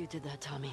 you did that, Tommy.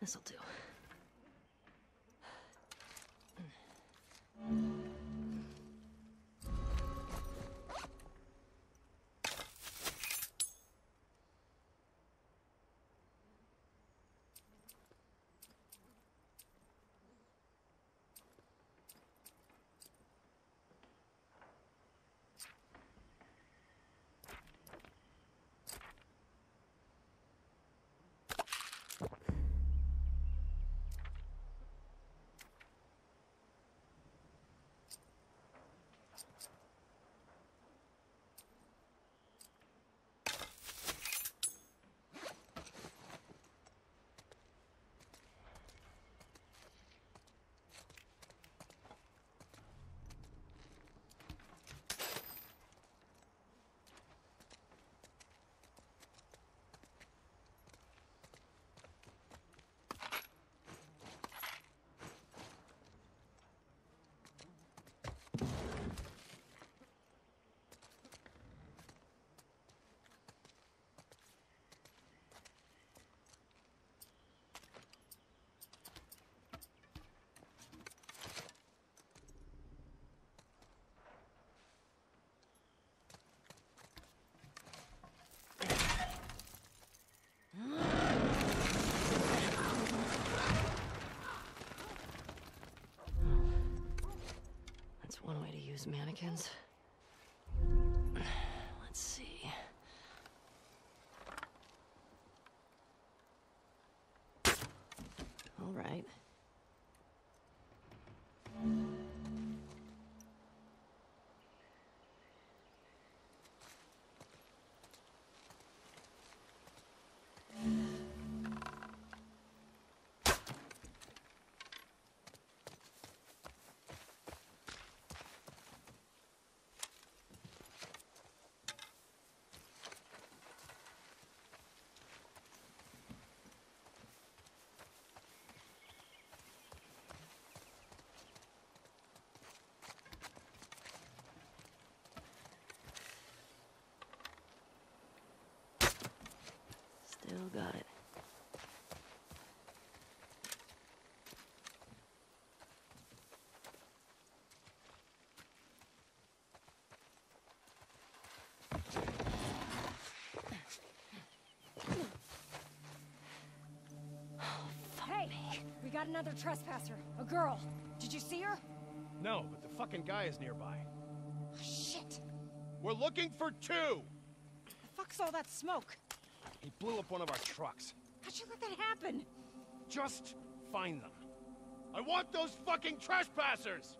嘘つよ。Mannequins. Let's see. All right. Still got it. Hey, we got another trespasser. A girl. Did you see her? No, but the fucking guy is nearby. Oh, Shit. We're looking for two! The fuck's all that smoke? He blew up one of our trucks. How'd you let that happen? Just find them. I want those fucking trespassers!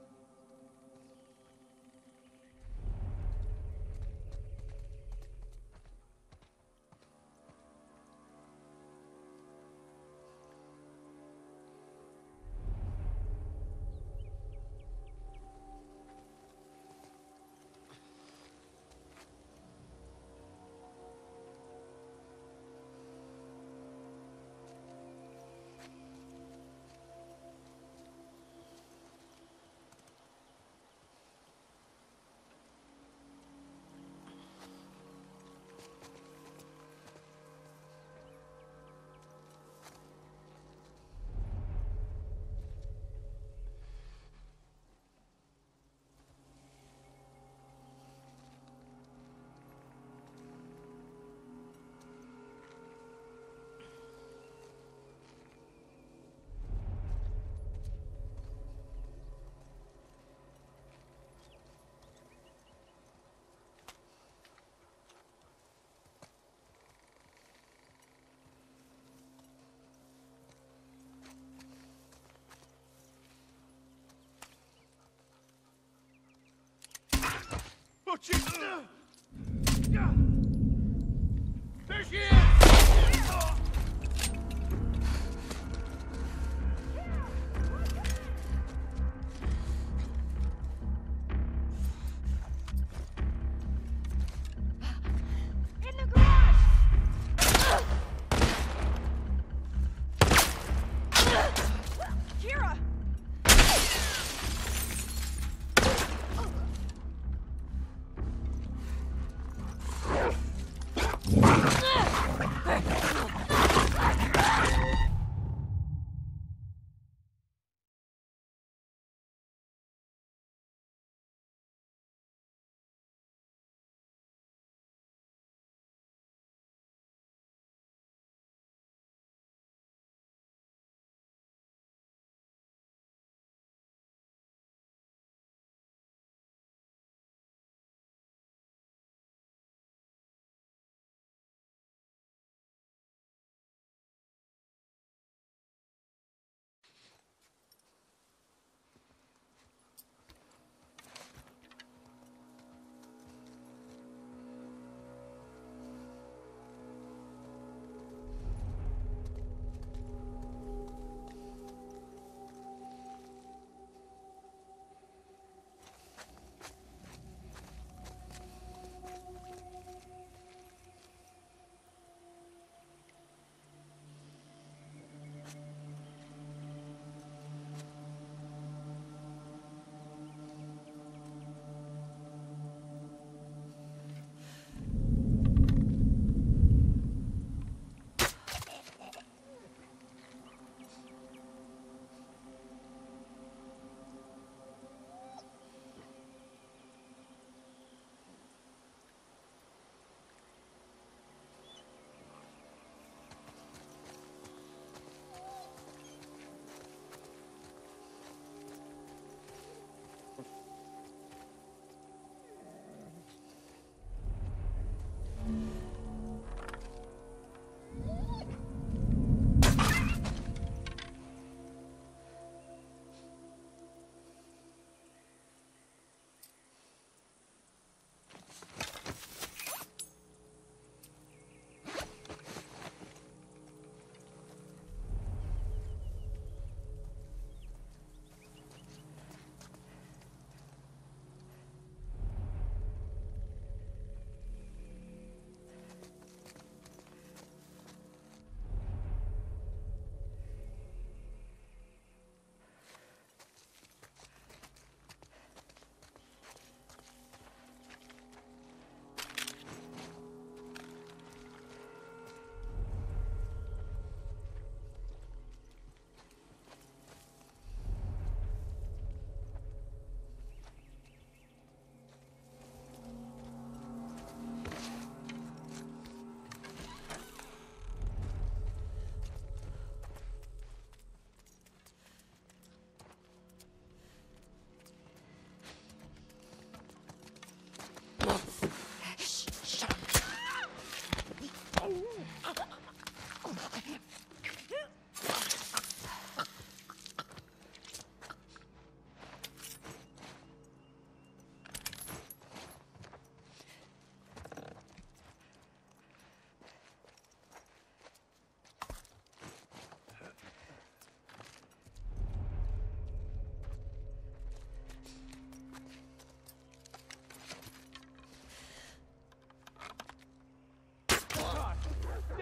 Oh,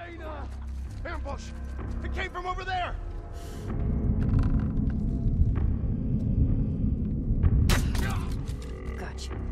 Insane, ambush! It came from over there! Gotcha.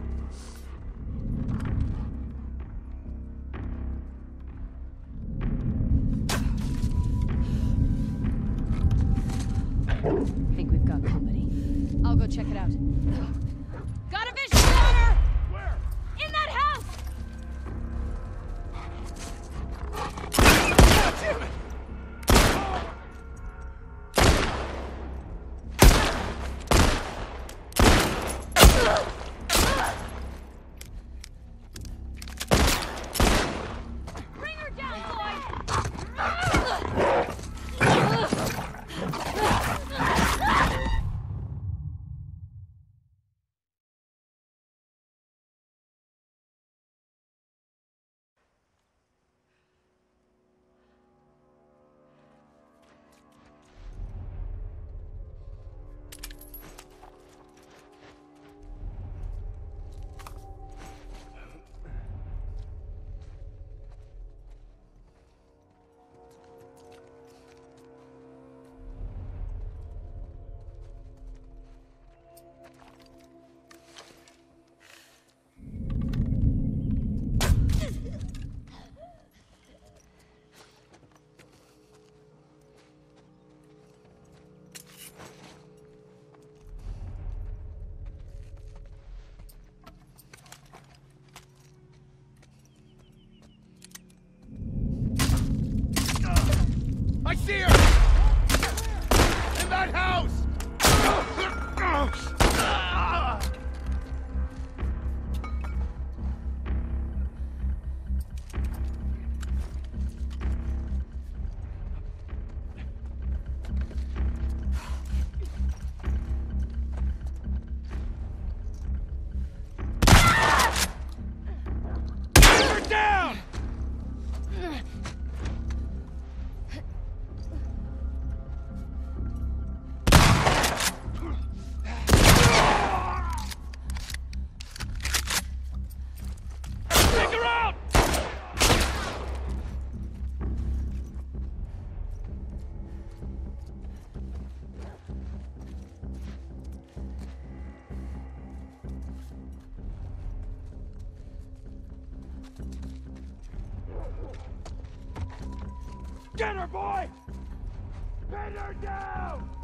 Get her, boy! Pin her down!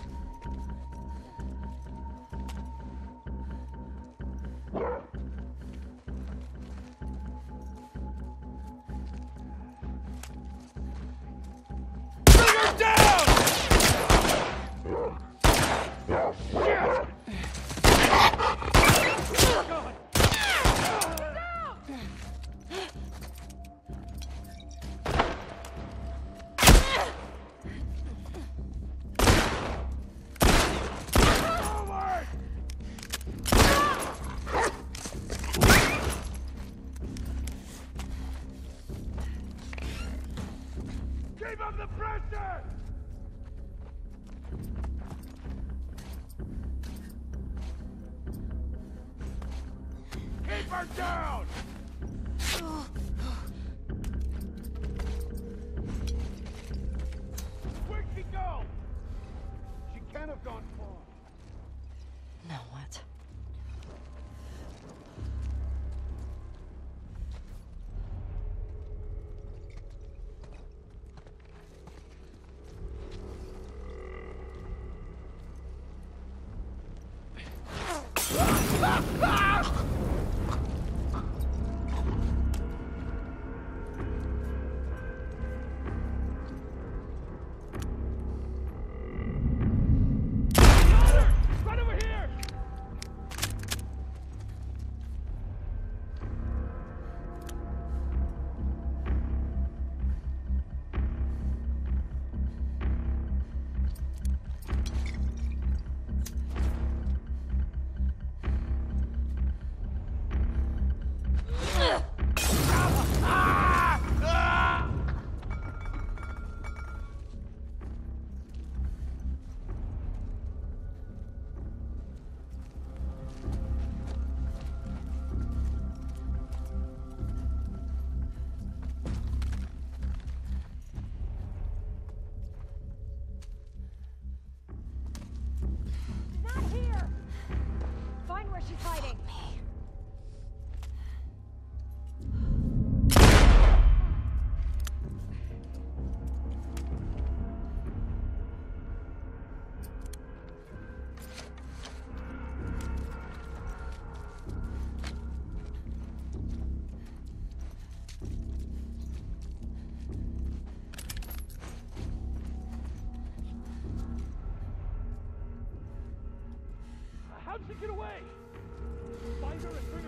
the front! Ah! How'd get away? Her and.